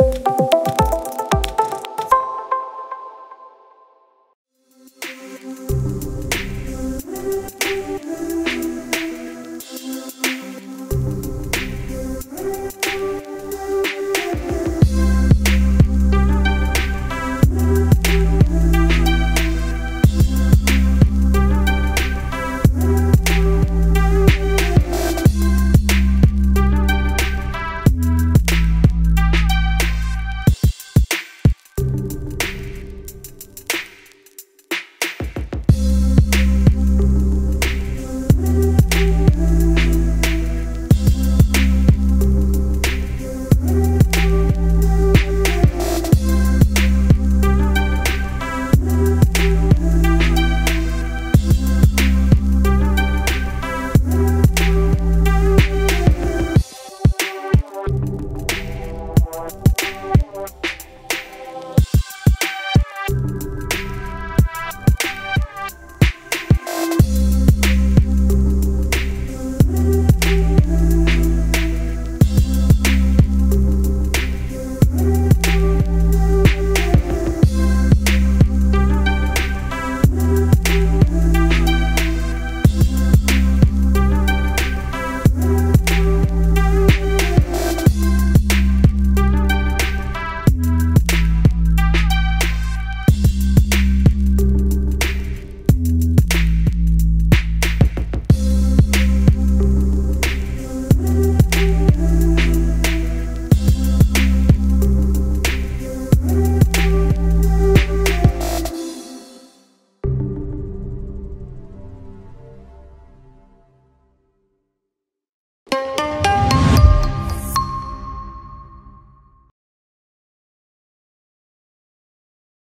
you